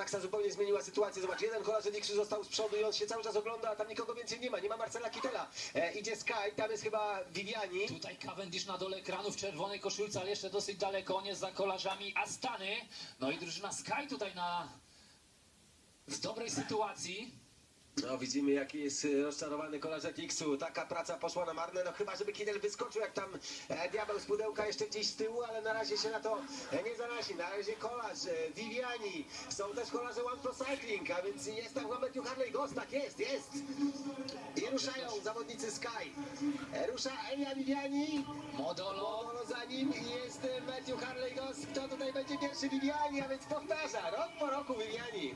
Traxa zupełnie zmieniła sytuację. Zobacz, jeden Dixu został z przodu i on się cały czas ogląda, a tam nikogo więcej nie ma. Nie ma Marcela Kittela. E, idzie Sky, tam jest chyba Viviani. Tutaj Cavendish na dole ekranu w czerwonej koszulce, ale jeszcze dosyć daleko. On jest za kolarzami Astany. No i drużyna Sky tutaj na... w dobrej sytuacji. No widzimy jaki jest e, rozczarowany kolarz Dixu. Taka praca poszła na marne. No chyba, żeby Kittel wyskoczył jak tam e, diabeł z pudełka jeszcze gdzieś z tyłu, ale na razie się na to e, nie zanosi. Na razie kolarz, e, Viviani. Są też kolarze One Pro Cycling, a więc jest tam Matthew Harley Ghost. Tak jest, jest. I ruszają zawodnicy Sky. E, rusza Elia Viviani. Modolo. Polo za nim i jest e, Matthew Harley Ghost. Kto tutaj będzie pierwszy Viviani, a więc powtarza. Rok po roku Viviani.